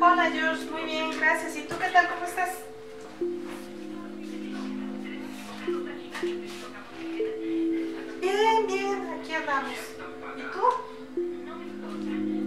Hola George, muy bien, gracias. ¿Y tú qué tal? ¿Cómo estás? Bien, bien, aquí andamos. ¿Y tú? No me encanta.